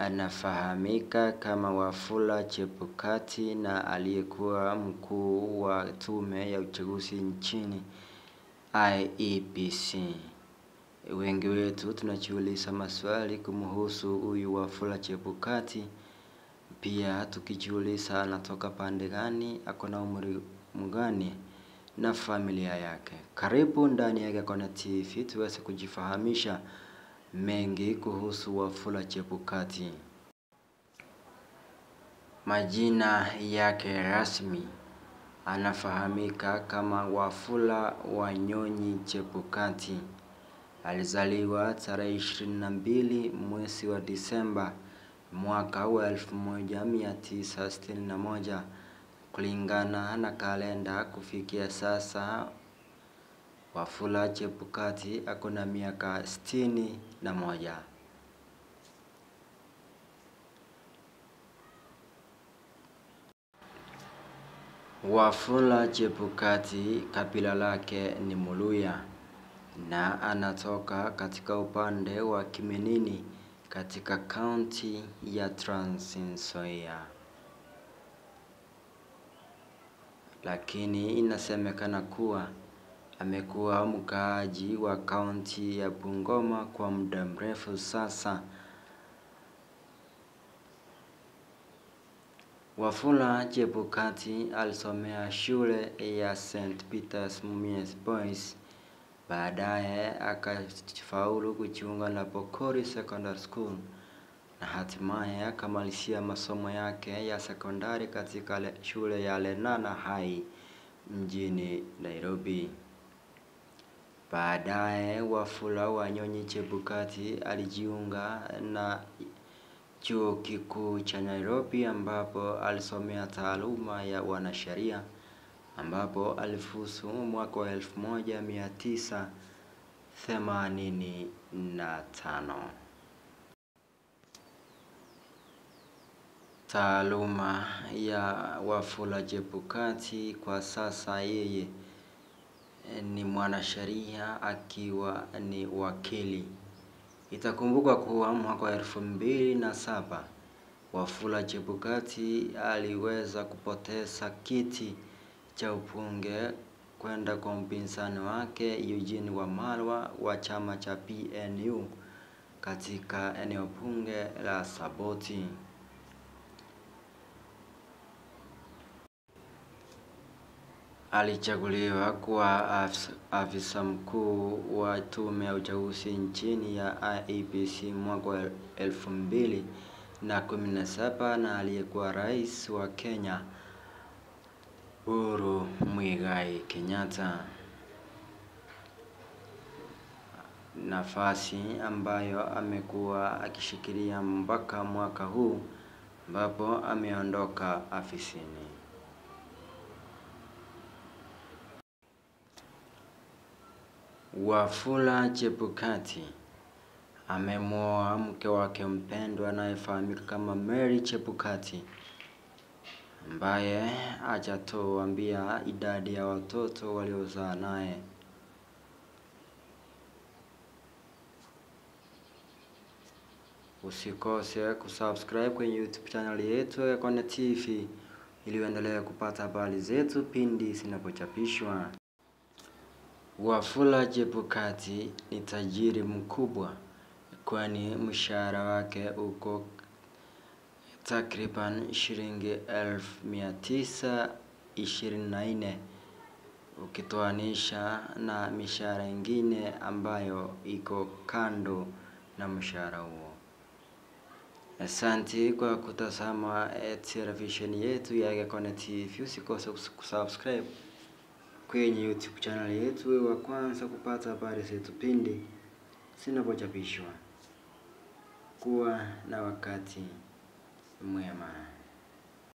anafahamika kama Wafula Chebukati na aliyekuwa mkuu wa tume ya uchaguzi nchini IEBC. Wengi wetu tunajiuliza maswali kumhusu huyu Wafula Chebukati, pia tukijiuliza anatoka pande gani, ako na umri mgani na familia yake. Karibu ndani ya Gakona TV tuweze kujifahamisha mengi kuhusu Wafula Chebukati. Majina yake rasmi anafahamika kama Wafula Wanyonyi Chebukati. Alizaliwa tarehe 22 mwezi wa Disemba mwaka wa 1961 kulingana na kalenda. Kufikia sasa, Wafula Chebukati ako na miaka sitini na moja. Wafula Chebukati kabila lake ni Muluya na anatoka katika upande wa Kiminini katika kaunti ya Trans Nzoia, lakini inasemekana kuwa amekuwa mkaaji wa kaunti ya Bungoma kwa muda mrefu sasa. Wafula Chebukati alisomea shule ya St Peters Mumias Boys, baadaye akafaulu kujiunga na Pokori Secondary School na hatimaye akamalizia masomo yake ya sekondari katika shule ya Lenana High mjini Nairobi. Baadaye Wafula Wanyonyi Chebukati alijiunga na chuo kikuu cha Nairobi ambapo alisomea taaluma ya wanasheria ambapo alifusu mwaka wa elfu moja mia tisa themanini na tano. Taaluma ya Wafula Chebukati kwa sasa, yeye ni mwanasheria akiwa ni wakili. Itakumbuka kuwa mwaka wa elfu mbili na saba Wafula Chebukati aliweza kupoteza kiti cha ubunge kwenda kwa mpinzani wake Eugene Wamalwa wa chama cha PNU katika eneo bunge la Saboti. Alichaguliwa kuwa afisa mkuu wa tume ya uchaguzi nchini ya IEBC mwaka wa elfu mbili na kumi na saba na aliyekuwa rais wa Kenya Uhuru Muigai Kenyatta, nafasi ambayo amekuwa akishikilia mpaka mwaka huu ambapo ameondoka afisini. Wafula Chebukati amemwoa mke wake mpendwa anayefahamika kama Mary Chebukati ambaye hajatuambia idadi ya watoto waliozaa naye. Usikose kusubscribe kwenye YouTube channel yetu ya Gakona TV ili uendelee kupata habari zetu pindi zinapochapishwa. Wafula Chebukati ni tajiri mkubwa kwani mshahara wake uko takriban shilingi elfu mia tisa ishirini na nne ukitoanisha na mishahara ingine ambayo iko kando na mshahara huo. Asante kwa kutazama televisheni yetu ya Gakone TV. Usikose kusubscribe kwenye YouTube channel yetu wa kwanza kupata habari zetu pindi zinapochapishwa. Kuwa na wakati mwema.